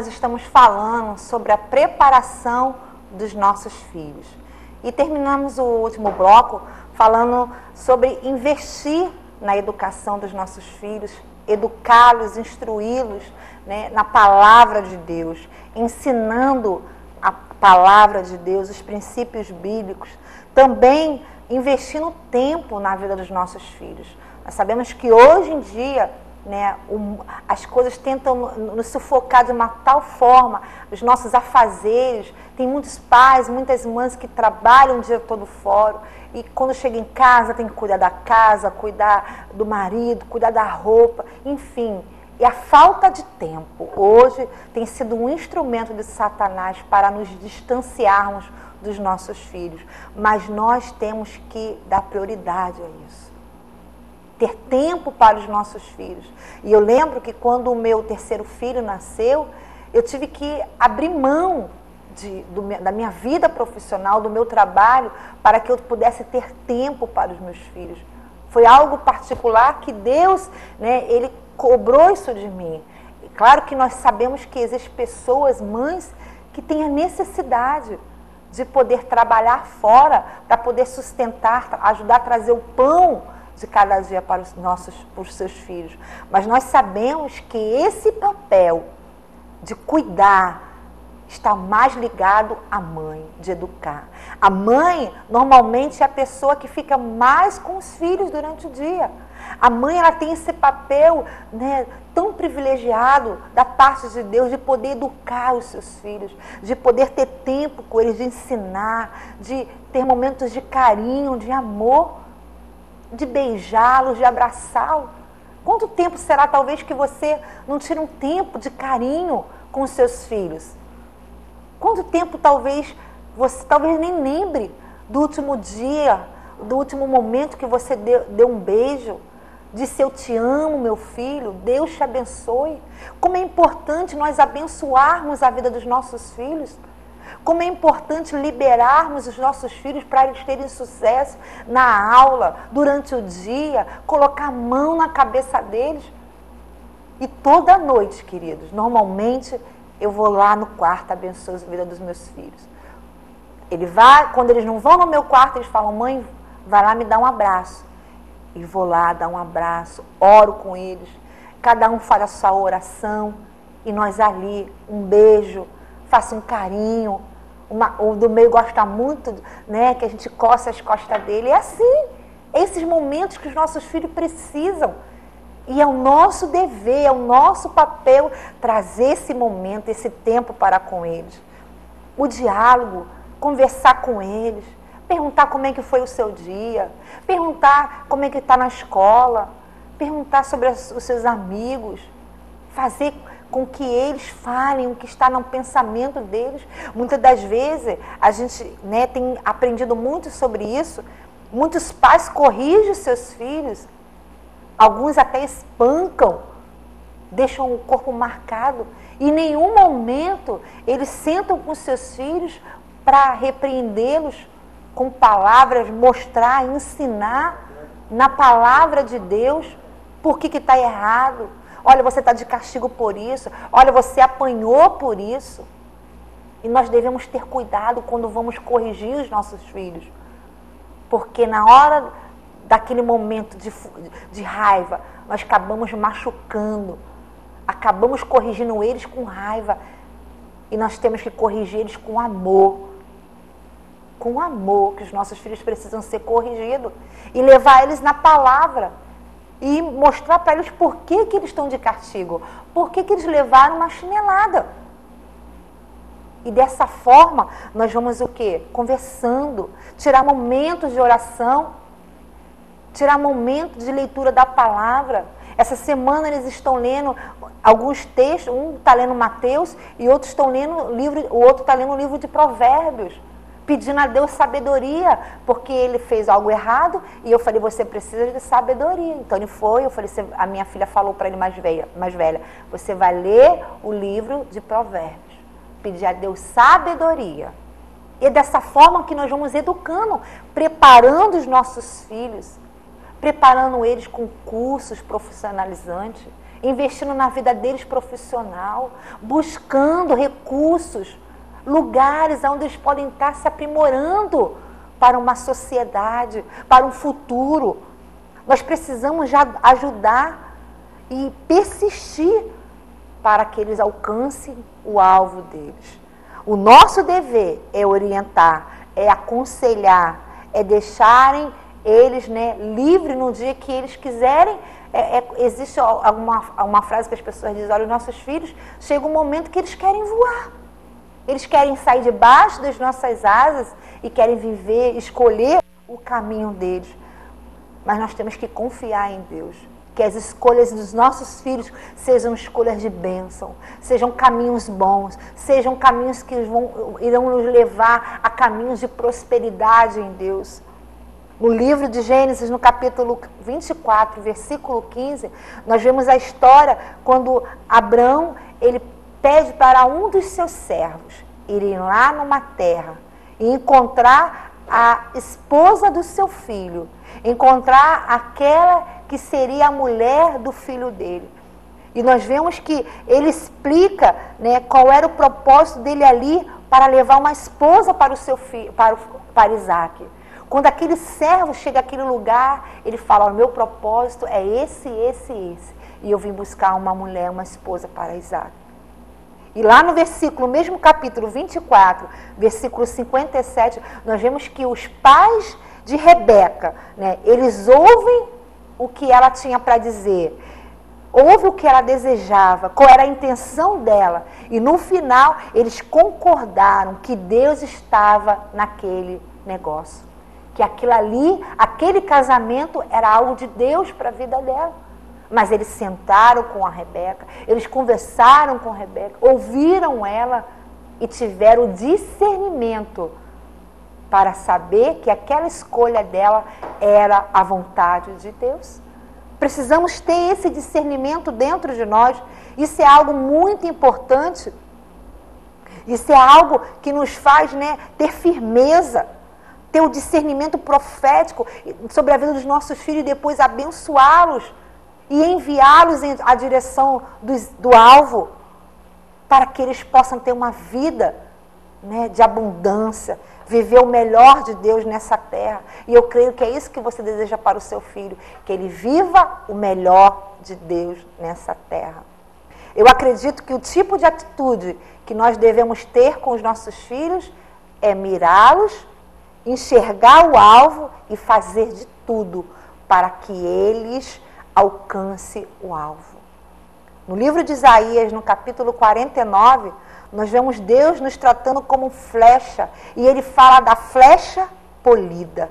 nós estamos falando sobre a preparação dos nossos filhos. E terminamos o último bloco falando sobre investir na educação dos nossos filhos, educá-los, instruí-los né, na palavra de Deus, ensinando a palavra de Deus, os princípios bíblicos. Também investindo tempo na vida dos nossos filhos. Nós sabemos que hoje em dia né, um, as coisas tentam nos sufocar de uma tal forma, os nossos afazeres. Tem muitos pais, muitas mães que trabalham o dia todo fora e quando chega em casa tem que cuidar da casa, cuidar do marido, cuidar da roupa, enfim. E a falta de tempo hoje tem sido um instrumento de Satanás para nos distanciarmos dos nossos filhos. Mas nós temos que dar prioridade a isso ter tempo para os nossos filhos. E eu lembro que quando o meu terceiro filho nasceu, eu tive que abrir mão de, do, da minha vida profissional, do meu trabalho, para que eu pudesse ter tempo para os meus filhos. Foi algo particular que Deus, né, ele cobrou isso de mim. E claro que nós sabemos que existem pessoas, mães, que têm a necessidade de poder trabalhar fora, para poder sustentar, ajudar a trazer o pão de cada dia para os nossos, para os seus filhos. Mas nós sabemos que esse papel de cuidar está mais ligado à mãe, de educar. A mãe, normalmente, é a pessoa que fica mais com os filhos durante o dia. A mãe, ela tem esse papel né, tão privilegiado da parte de Deus de poder educar os seus filhos, de poder ter tempo com eles, de ensinar, de ter momentos de carinho, de amor de beijá-los, de abraçá-lo? Quanto tempo será talvez que você não tira um tempo de carinho com os seus filhos? Quanto tempo talvez você talvez nem lembre do último dia, do último momento que você deu, deu um beijo, disse eu te amo, meu filho, Deus te abençoe. Como é importante nós abençoarmos a vida dos nossos filhos. Como é importante liberarmos os nossos filhos para eles terem sucesso na aula, durante o dia, colocar a mão na cabeça deles. E toda noite, queridos, normalmente eu vou lá no quarto, abençoar a vida dos meus filhos. Ele vai, quando eles não vão no meu quarto, eles falam: "Mãe, vai lá me dar um abraço". E vou lá dar um abraço, oro com eles. Cada um faz a sua oração e nós ali, um beijo, faça um carinho, uma, o do meio gosta muito, né, que a gente coça as costas dele. É assim, esses momentos que os nossos filhos precisam. E é o nosso dever, é o nosso papel trazer esse momento, esse tempo para com eles. O diálogo, conversar com eles, perguntar como é que foi o seu dia, perguntar como é que está na escola, perguntar sobre os seus amigos, fazer com que eles falem o que está no pensamento deles. Muitas das vezes, a gente né, tem aprendido muito sobre isso. Muitos pais corrigem seus filhos, alguns até espancam, deixam o corpo marcado. E em nenhum momento eles sentam com seus filhos para repreendê-los com palavras, mostrar, ensinar na palavra de Deus por que está errado Olha, você está de castigo por isso. Olha, você apanhou por isso. E nós devemos ter cuidado quando vamos corrigir os nossos filhos. Porque na hora daquele momento de, de raiva, nós acabamos machucando, acabamos corrigindo eles com raiva. E nós temos que corrigir eles com amor. Com amor, que os nossos filhos precisam ser corrigidos. E levar eles na palavra e mostrar para eles por que, que eles estão de castigo, por que, que eles levaram uma chinelada. E dessa forma, nós vamos o quê? Conversando, tirar momentos de oração, tirar momentos de leitura da palavra. Essa semana eles estão lendo alguns textos, um está lendo Mateus e outros estão lendo livro, o outro está lendo o livro de Provérbios pedindo a Deus sabedoria, porque ele fez algo errado e eu falei, você precisa de sabedoria. Então ele foi, eu falei, a minha filha falou para ele mais velha, mais velha, você vai ler o livro de Provérbios, pedir a Deus sabedoria. E é dessa forma que nós vamos educando, preparando os nossos filhos, preparando eles com cursos profissionalizantes. investindo na vida deles profissional, buscando recursos, lugares onde eles podem estar se aprimorando para uma sociedade, para um futuro. Nós precisamos já ajudar e persistir para que eles alcancem o alvo deles. O nosso dever é orientar, é aconselhar, é deixarem eles né, livres no dia que eles quiserem. É, é, existe alguma uma frase que as pessoas dizem: olha, os nossos filhos, chega um momento que eles querem voar. Eles querem sair debaixo das nossas asas e querem viver, escolher o caminho deles. Mas nós temos que confiar em Deus. Que as escolhas dos nossos filhos sejam escolhas de bênção, sejam caminhos bons, sejam caminhos que vão, irão nos levar a caminhos de prosperidade em Deus. No livro de Gênesis, no capítulo 24, versículo 15, nós vemos a história quando Abraão ele pede para um dos seus servos irem lá numa terra e encontrar a esposa do seu filho, encontrar aquela que seria a mulher do filho dele. E nós vemos que ele explica né, qual era o propósito dele ali para levar uma esposa para o seu filho, para, para Isaac. Quando aquele servo chega àquele lugar, ele fala: o meu propósito é esse, esse, esse. E eu vim buscar uma mulher, uma esposa para Isaac. E lá no versículo, mesmo capítulo 24, versículo 57, nós vemos que os pais de Rebeca, né, eles ouvem o que ela tinha para dizer, ouve o que ela desejava, qual era a intenção dela, e no final eles concordaram que Deus estava naquele negócio, que aquilo ali, aquele casamento era algo de Deus para a vida dela. Mas eles sentaram com a Rebeca, eles conversaram com a Rebeca, ouviram ela e tiveram discernimento para saber que aquela escolha dela era a vontade de Deus. Precisamos ter esse discernimento dentro de nós. Isso é algo muito importante. Isso é algo que nos faz né, ter firmeza, ter o discernimento profético sobre a vida dos nossos filhos e depois abençoá-los e enviá-los à direção do, do, alvo, para que eles possam ter uma vida né, de abundância, viver o melhor de Deus nessa terra. E eu creio que é isso que você deseja para o seu filho, que ele viva o melhor de Deus nessa terra. Eu acredito que o tipo de atitude que nós devemos ter com os nossos filhos é mirá-los, enxergar o alvo e fazer de tudo para que eles alcance o alvo. No livro de Isaías, no capítulo 49, nós vemos Deus nos tratando como flecha, e ele fala da flecha polida.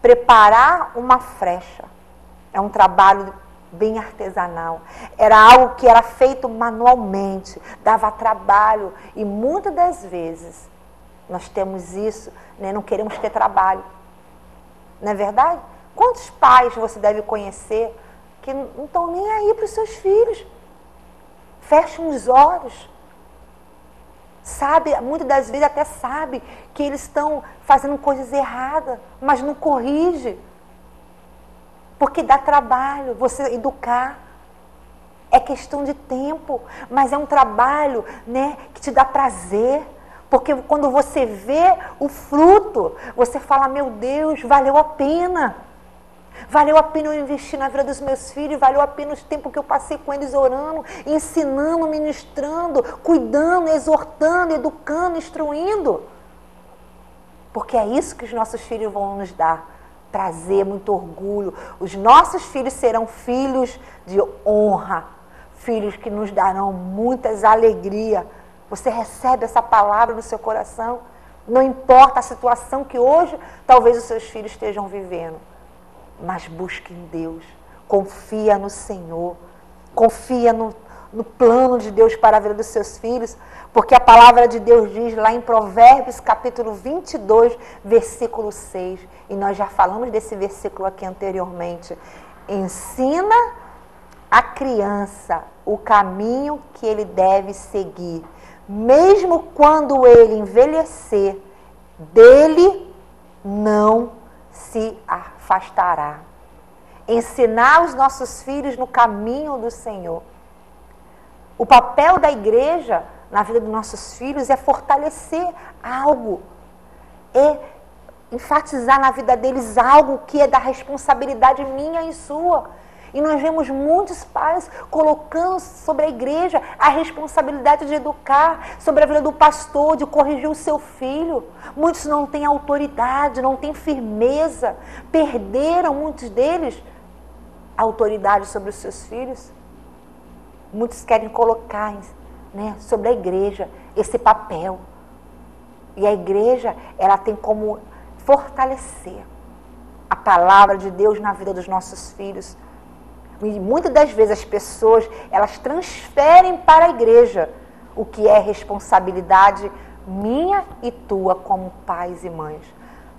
Preparar uma flecha é um trabalho bem artesanal. Era algo que era feito manualmente, dava trabalho, e muitas das vezes nós temos isso, né? não queremos ter trabalho. Não é verdade? Quantos pais você deve conhecer que não estão nem aí para os seus filhos. Fecham os olhos. Sabe, muitas das vezes até sabe que eles estão fazendo coisas erradas, mas não corrige. Porque dá trabalho você educar. É questão de tempo, mas é um trabalho né, que te dá prazer. Porque quando você vê o fruto, você fala, meu Deus, valeu a pena. Valeu a pena eu investir na vida dos meus filhos, valeu a pena o tempo que eu passei com eles orando, ensinando, ministrando, cuidando, exortando, educando, instruindo. Porque é isso que os nossos filhos vão nos dar. Prazer, muito orgulho. Os nossos filhos serão filhos de honra, filhos que nos darão muitas alegrias. Você recebe essa palavra no seu coração? Não importa a situação que hoje talvez os seus filhos estejam vivendo mas busque em Deus, confia no Senhor, confia no, no plano de Deus para a vida dos seus filhos, porque a palavra de Deus diz lá em Provérbios capítulo 22, versículo 6, e nós já falamos desse versículo aqui anteriormente. Ensina a criança o caminho que ele deve seguir, mesmo quando ele envelhecer, dele não se afastará. Ensinar os nossos filhos no caminho do Senhor. O papel da igreja na vida dos nossos filhos é fortalecer algo, é enfatizar na vida deles algo que é da responsabilidade minha e sua. E nós vemos muitos pais colocando sobre a igreja a responsabilidade de educar, sobre a vida do pastor, de corrigir o seu filho. Muitos não têm autoridade, não têm firmeza, perderam muitos deles a autoridade sobre os seus filhos. Muitos querem colocar né, sobre a igreja esse papel. E a igreja, ela tem como fortalecer a palavra de Deus na vida dos nossos filhos e muitas das vezes as pessoas, elas transferem para a igreja o que é responsabilidade minha e tua como pais e mães.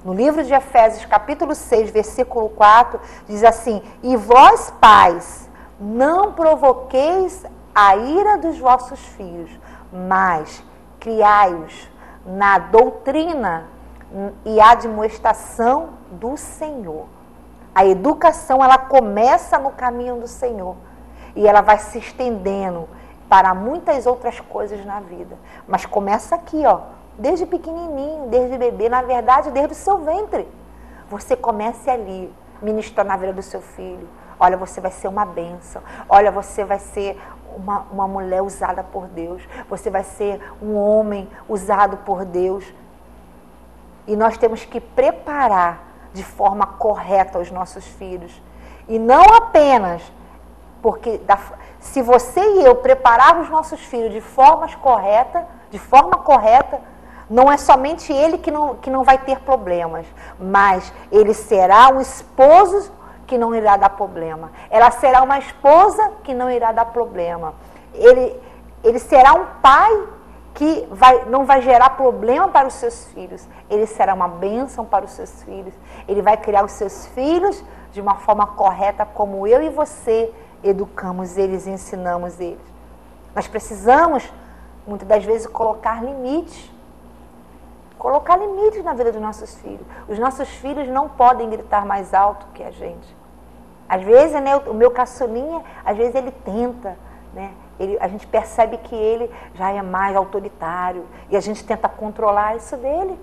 No livro de Efésios, capítulo 6, versículo 4, diz assim: E vós, pais, não provoqueis a ira dos vossos filhos, mas criai-os na doutrina e admoestação do Senhor. A educação ela começa no caminho do Senhor e ela vai se estendendo para muitas outras coisas na vida. Mas começa aqui, ó, desde pequenininho, desde bebê, na verdade, desde o seu ventre. Você comece ali, ministrar na vida do seu filho. Olha, você vai ser uma bênção. Olha, você vai ser uma, uma mulher usada por Deus. Você vai ser um homem usado por Deus. E nós temos que preparar de forma correta os nossos filhos. E não apenas porque da, se você e eu prepararmos os nossos filhos de forma correta, de forma correta, não é somente ele que não, que não vai ter problemas, mas ele será um esposo que não irá dar problema. Ela será uma esposa que não irá dar problema. Ele, ele será um pai que vai, não vai gerar problema para os seus filhos. Ele será uma bênção para os seus filhos. Ele vai criar os seus filhos de uma forma correta, como eu e você educamos eles ensinamos eles. Nós precisamos, muitas das vezes, colocar limites. Colocar limites na vida dos nossos filhos. Os nossos filhos não podem gritar mais alto que a gente. Às vezes, né, o meu caçulinha, às vezes ele tenta, né? ele, a gente percebe que ele já é mais autoritário e a gente tenta controlar isso dele.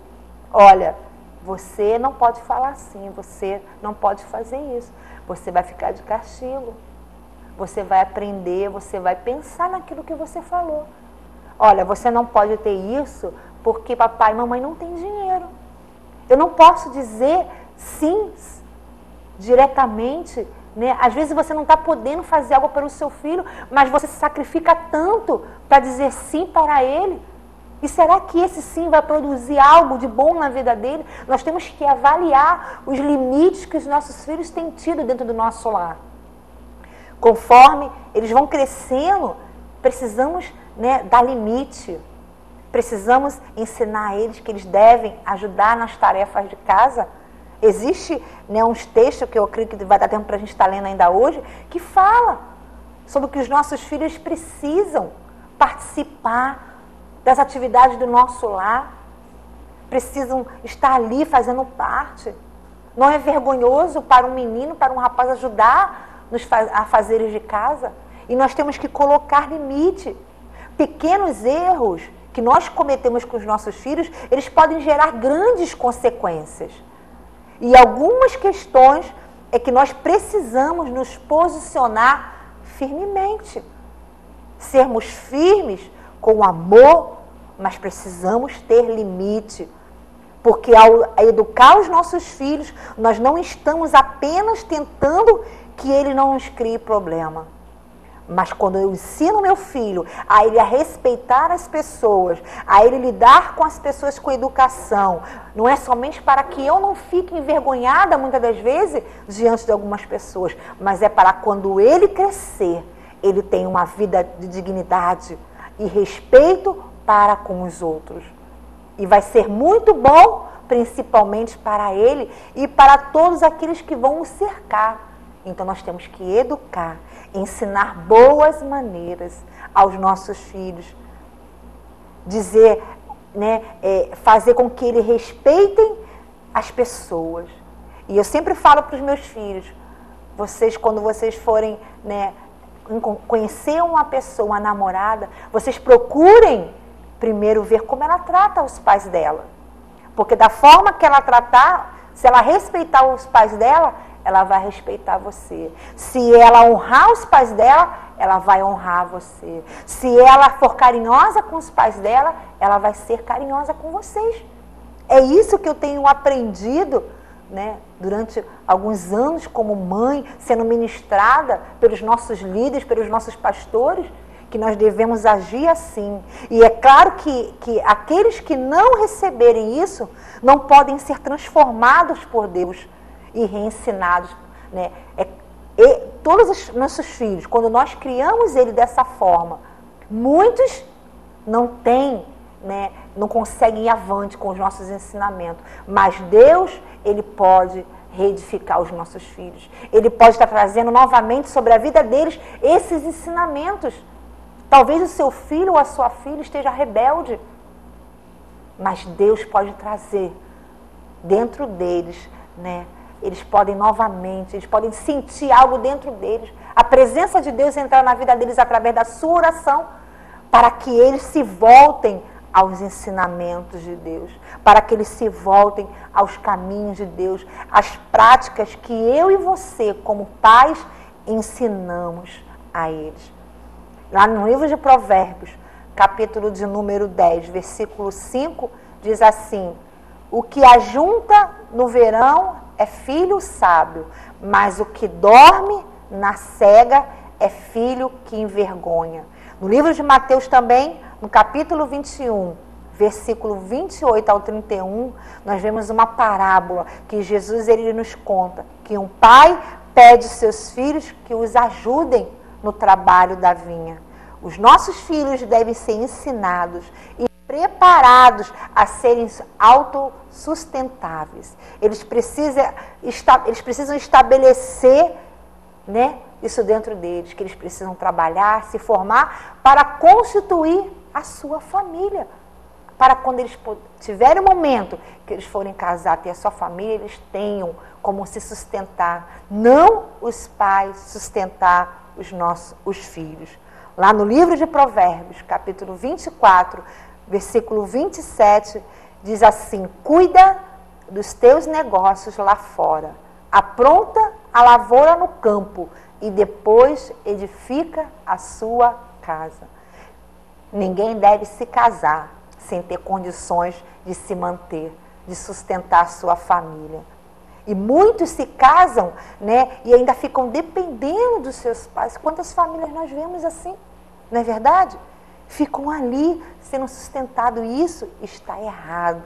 Olha, você não pode falar assim, você não pode fazer isso, você vai ficar de castigo. Você vai aprender, você vai pensar naquilo que você falou. Olha, você não pode ter isso porque papai e mamãe não têm dinheiro. Eu não posso dizer sim diretamente né? Às vezes você não está podendo fazer algo pelo seu filho, mas você se sacrifica tanto para dizer sim para ele. E será que esse sim vai produzir algo de bom na vida dele? Nós temos que avaliar os limites que os nossos filhos têm tido dentro do nosso lar. Conforme eles vão crescendo, precisamos né, dar limite. Precisamos ensinar a eles que eles devem ajudar nas tarefas de casa Existe né, uns textos que eu acredito que vai dar tempo para a gente estar tá lendo ainda hoje, que fala sobre que os nossos filhos precisam participar das atividades do nosso lar, precisam estar ali fazendo parte. Não é vergonhoso para um menino, para um rapaz ajudar nos a fazeres de casa. E nós temos que colocar limite. Pequenos erros que nós cometemos com os nossos filhos, eles podem gerar grandes consequências. E algumas questões é que nós precisamos nos posicionar firmemente. Sermos firmes com amor, mas precisamos ter limite. Porque ao educar os nossos filhos, nós não estamos apenas tentando que ele não nos crie problema mas quando eu ensino meu filho a ele a respeitar as pessoas, a ele lidar com as pessoas com educação, não é somente para que eu não fique envergonhada muitas das vezes diante de algumas pessoas, mas é para quando ele crescer, ele tenha uma vida de dignidade e respeito para com os outros. E vai ser muito bom, principalmente para ele e para todos aqueles que vão o cercar. Então nós temos que educar ensinar boas maneiras aos nossos filhos, dizer, né, é, fazer com que eles respeitem as pessoas. E eu sempre falo para os meus filhos, vocês quando vocês forem né, conhecer uma pessoa, uma namorada, vocês procurem primeiro ver como ela trata os pais dela. Porque da forma que ela tratar, se ela respeitar os pais dela, ela vai respeitar você. Se ela honrar os pais dela, ela vai honrar você. Se ela for carinhosa com os pais dela, ela vai ser carinhosa com vocês. É isso que eu tenho aprendido né, durante alguns anos como mãe, sendo ministrada pelos nossos líderes, pelos nossos pastores, que nós devemos agir assim. E é claro que, que aqueles que não receberem isso não podem ser transformados por Deus e reensinados. Né? É, e todos os nossos filhos, quando nós criamos ele dessa forma, muitos não têm, né, não conseguem ir avante com os nossos ensinamentos. Mas Deus, ele pode reedificar os nossos filhos. Ele pode estar trazendo novamente sobre a vida deles esses ensinamentos. Talvez o seu filho ou a sua filha esteja rebelde, mas Deus pode trazer dentro deles, né, eles podem novamente, eles podem sentir algo dentro deles, a presença de Deus entrar na vida deles através da sua oração, para que eles se voltem aos ensinamentos de Deus, para que eles se voltem aos caminhos de Deus, às práticas que eu e você, como pais, ensinamos a eles. Lá no livro de Provérbios, capítulo de número 10, versículo 5, diz assim: O que ajunta no verão é filho sábio, mas o que dorme na cega é filho que envergonha. No livro de Mateus também, no capítulo 21, versículo 28 ao 31, nós vemos uma parábola que Jesus ele nos conta que um pai pede seus filhos que os ajudem no trabalho da vinha. Os nossos filhos devem ser ensinados e preparados a serem autossustentáveis. Eles precisam, eles precisam estabelecer né, isso dentro deles, que eles precisam trabalhar, se formar para constituir a sua família. Para quando eles tiverem o um momento que eles forem casar, ter a sua família, eles tenham como se sustentar. Não os pais sustentar os nossos os filhos. Lá no livro de Provérbios, capítulo 24, versículo 27, diz assim: Cuida dos teus negócios lá fora, apronta a lavoura no campo e depois edifica a sua casa. Ninguém deve se casar sem ter condições de se manter, de sustentar a sua família. E muitos se casam, né, e ainda ficam dependendo dos seus pais. Quantas famílias nós vemos assim? Não é verdade? Ficam ali sendo sustentado. Isso está errado.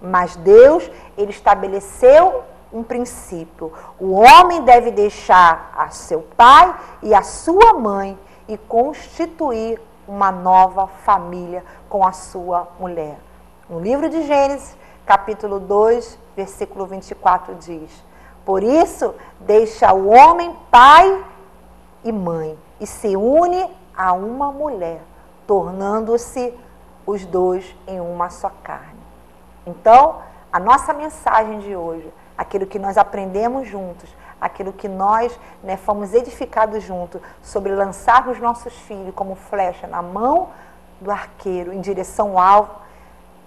Mas Deus, ele estabeleceu um princípio. O homem deve deixar a seu pai e a sua mãe e constituir uma nova família com a sua mulher. No livro de Gênesis, capítulo 2, versículo 24 diz: Por isso, deixa o homem pai e mãe e se une a uma mulher tornando-se os dois em uma só carne. Então, a nossa mensagem de hoje, aquilo que nós aprendemos juntos, aquilo que nós né, fomos edificados juntos, sobre lançar os nossos filhos como flecha na mão do arqueiro em direção ao alvo,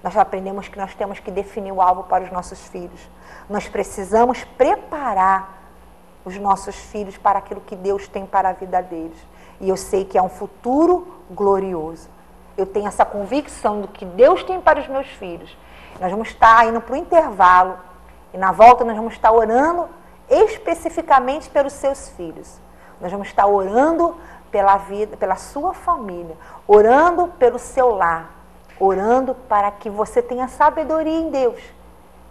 nós aprendemos que nós temos que definir o alvo para os nossos filhos. Nós precisamos preparar os nossos filhos para aquilo que Deus tem para a vida deles. E eu sei que é um futuro glorioso. Eu tenho essa convicção do que Deus tem para os meus filhos. Nós vamos estar indo para o intervalo e na volta nós vamos estar orando especificamente pelos seus filhos. Nós vamos estar orando pela vida, pela sua família, orando pelo seu lar, orando para que você tenha sabedoria em Deus,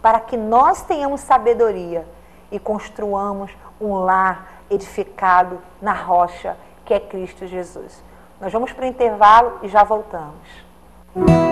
para que nós tenhamos sabedoria e construamos um lar edificado na rocha que é Cristo Jesus. Nós vamos para o intervalo e já voltamos.